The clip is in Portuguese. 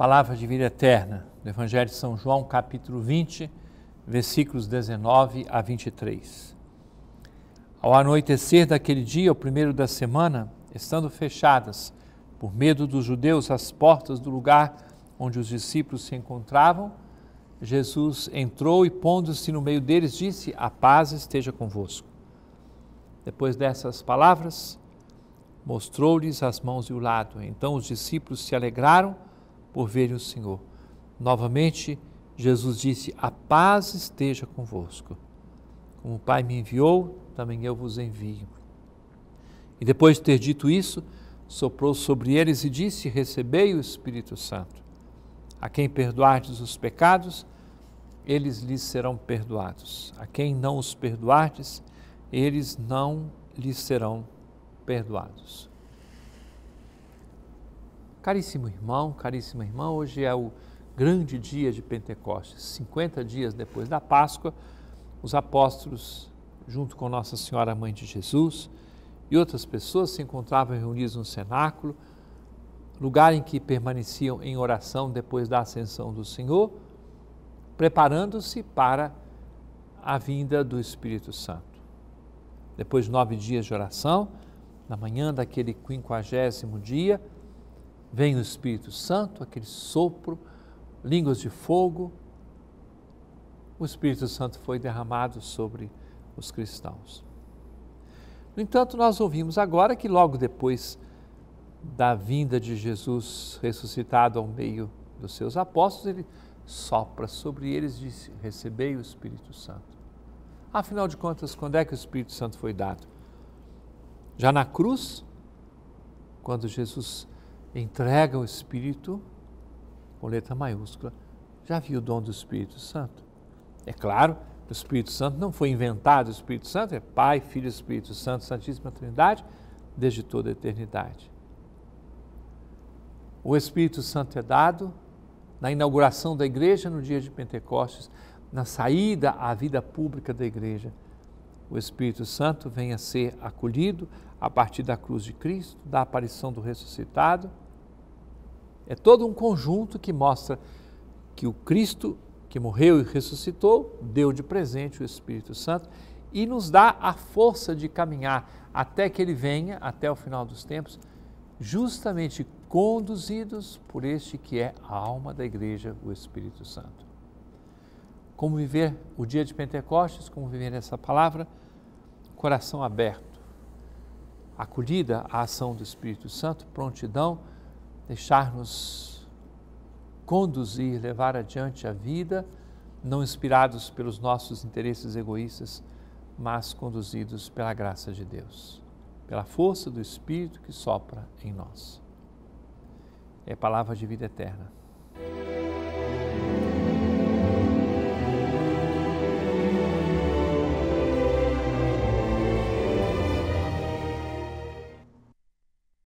Palavra de vida eterna, do Evangelho de São João, capítulo 20, versículos 19 a 23. Ao anoitecer daquele dia, o primeiro da semana, estando fechadas, por medo dos judeus, as portas do lugar onde os discípulos se encontravam, Jesus entrou e, pondo-se no meio deles, disse: A paz esteja convosco. Depois dessas palavras, mostrou-lhes as mãos e o lado. Então os discípulos se alegraram por verem o Senhor. Novamente, Jesus disse: A paz esteja convosco. Como o Pai me enviou, também eu vos envio. E depois de ter dito isso, soprou sobre eles e disse: Recebei o Espírito Santo. A quem perdoardes os pecados, eles lhes serão perdoados. A quem não os perdoardes, eles não lhes serão perdoados. Caríssimo irmão, caríssima irmã, hoje é o grande dia de Pentecostes, 50 dias depois da Páscoa, os apóstolos, junto com Nossa Senhora Mãe de Jesus e outras pessoas, se encontravam reunidos no cenáculo, lugar em que permaneciam em oração depois da ascensão do Senhor, preparando-se para a vinda do Espírito Santo. Depois de nove dias de oração, na manhã daquele quinquagésimo dia, vem o Espírito Santo, aquele sopro, línguas de fogo. O Espírito Santo foi derramado sobre os cristãos. No entanto, nós ouvimos agora que logo depois da vinda de Jesus ressuscitado ao meio dos seus apóstolos, ele sopra sobre eles e diz: Recebei o Espírito Santo. Afinal de contas, quando é que o Espírito Santo foi dado? Já na cruz, quando Jesus entrega o Espírito, com letra maiúscula, já viu o dom do Espírito Santo. É claro, o Espírito Santo não foi inventado, o Espírito Santo é Pai, Filho Espírito Santo, Santíssima Trindade, desde toda a eternidade. O Espírito Santo é dado na inauguração da igreja no dia de Pentecostes, na saída à vida pública da igreja. O Espírito Santo vem a ser acolhido a partir da cruz de Cristo, da aparição do ressuscitado é todo um conjunto que mostra que o Cristo que morreu e ressuscitou deu de presente o Espírito Santo e nos dá a força de caminhar até que ele venha, até o final dos tempos, justamente conduzidos por este que é a alma da igreja, o Espírito Santo. Como viver o dia de Pentecostes, como viver essa palavra? Coração aberto, acolhida à ação do Espírito Santo, prontidão deixar-nos conduzir, levar adiante a vida, não inspirados pelos nossos interesses egoístas, mas conduzidos pela graça de Deus, pela força do Espírito que sopra em nós. É palavra de vida eterna.